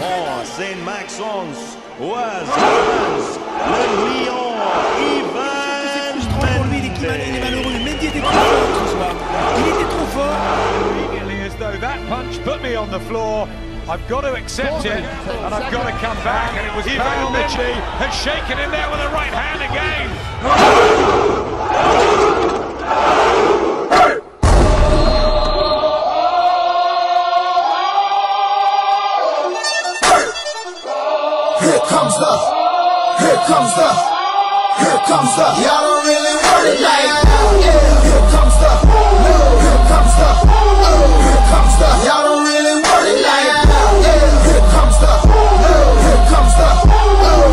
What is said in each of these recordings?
Saint Maxence was Evans, le lion Yvan frustrant pour lui, il est, mal- il est malheureux. Mendy était trop fort ce soir. Il était trop fort. immediately as though that punch put me on the floor. I've got to accept it, and I've got to come back. And it was Yvan Mendy has shaken him there with a right hand again. Comes the, here comes the, here comes the. Y'all don't really want it like that. Yeah. Here comes the, here comes the, here comes the. Y'all don't really want it like that. Yeah. Here comes the, here comes the,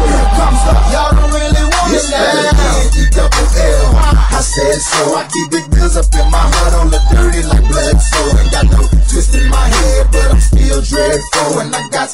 here comes the. Y'all don't really want it like that. double L. I said so. I keep big bills up in my hood on the dirty like blood. So ain't got no twist in my head, but I'm still dreadful. And I got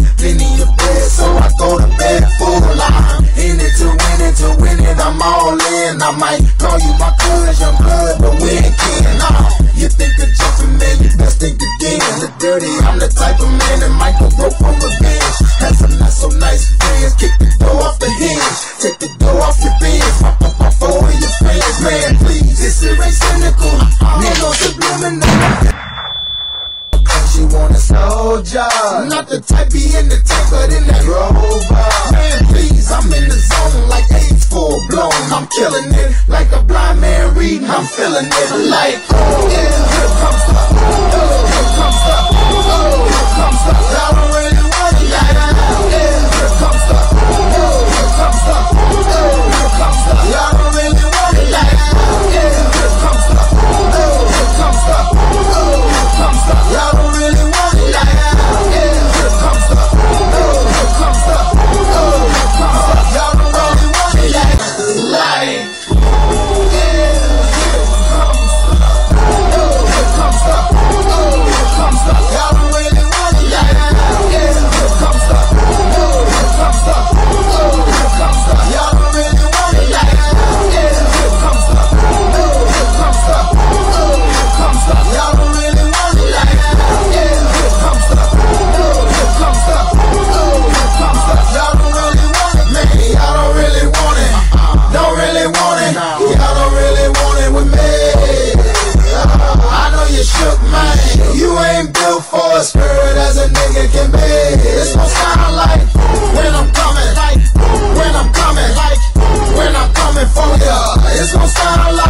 to win it. I'm all in. I might call you my cousin, blood, but we ain't kin. Nah, you think of jumping, you best think again. The dirty, I'm the type of man that might go broke for revenge. Had some not so nice friends, kick the door off the hinge, take the door off your bins, pop up my phone in your face, man. Please, this shit ain't cynical, nigga subliminal. She want a soldier, not the type be in the tank, but in that rover. Man, I'm killing it like a blind man reading. I'm feeling it like, oh as a nigga can be. It's gon' sound like when I'm coming, like when I'm coming, like when I'm coming for ya. It's gon' sound like.